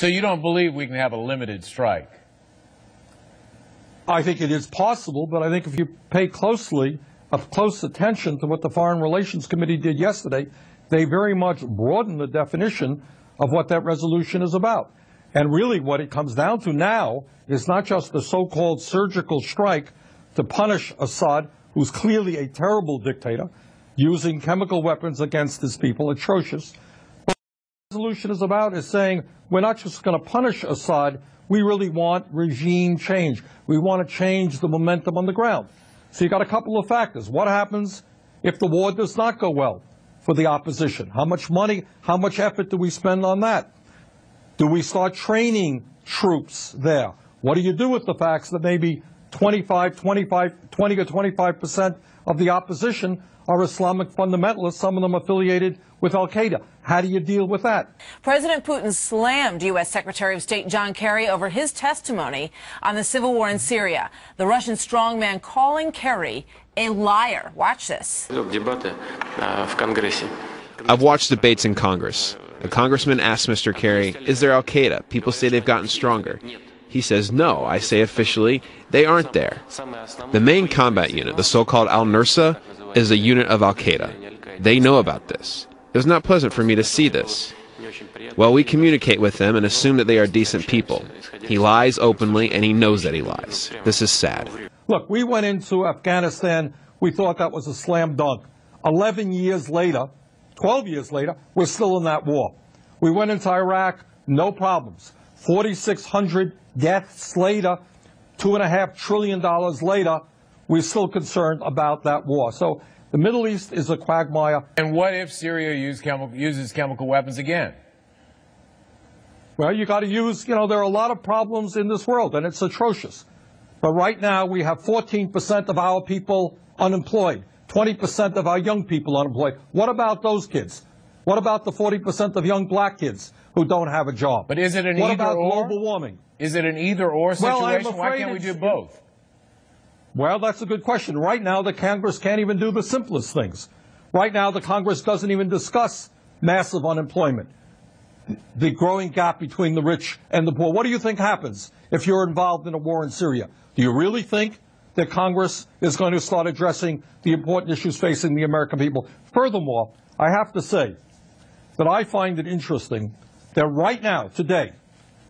So you don't believe we can have a limited strike? I think it is possible, but I think if you pay closely, close attention to what the Foreign Relations Committee did yesterday, they very much broaden the definition of what that resolution is about. And really what it comes down to now is not just the so-called surgical strike to punish Assad, who's clearly a terrible dictator, using chemical weapons against his people, atrocious. Resolution is about is saying we're not just going to punish Assad, we really want regime change. We want to change the momentum on the ground. So you got a couple of factors. What happens if the war does not go well for the opposition? How much money, how much effort do we spend on that? Do we start training troops there? What do you do with the facts that maybe 25, 25, 20 or 25 percent of the opposition are Islamic fundamentalists, some of them affiliated with Al Qaeda. How do you deal with that? President Putin slammed U.S. Secretary of State John Kerry over his testimony on the civil war in Syria. The Russian strongman calling Kerry a liar. Watch this. I've watched debates in Congress. A congressman asked Mr. Kerry, Is there Al Qaeda? People say they've gotten stronger. He says, No. I say officially, they aren't there. The main combat unit, the so called Al Nusra, is a unit of Al Qaeda. They know about this. It was not pleasant for me to see this. Well, we communicate with them and assume that they are decent people. He lies openly and he knows that he lies. This is sad. Look, we went into Afghanistan, we thought that was a slam dunk. 11 years later, 12 years later, we're still in that war. We went into Iraq, no problems. 4,600 deaths later, $2.5 trillion later, we're still concerned about that war. So the Middle East is a quagmire. And what if Syria use chemical, uses chemical weapons again? Well, you got to use, you know, there are a lot of problems in this world, and it's atrocious. But right now, we have 14% of our people unemployed, 20% of our young people unemployed. What about those kids? What about the 40% of young black kids who don't have a job? But is it an what either about global warming? Is it an either or situation? Well, I'm Why can't we do both? Well, that's a good question. Right now, the Congress can't even do the simplest things. Right now, the Congress doesn't even discuss massive unemployment, the growing gap between the rich and the poor. What do you think happens if you're involved in a war in Syria? Do you really think that Congress is going to start addressing the important issues facing the American people? Furthermore, I have to say that I find it interesting that right now, today,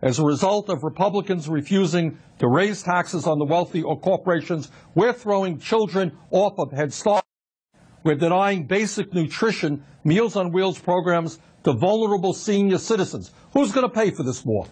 as a result of Republicans refusing to raise taxes on the wealthy or corporations, we're throwing children off of Head Start. We're denying basic nutrition, Meals on Wheels programs to vulnerable senior citizens. Who's going to pay for this war?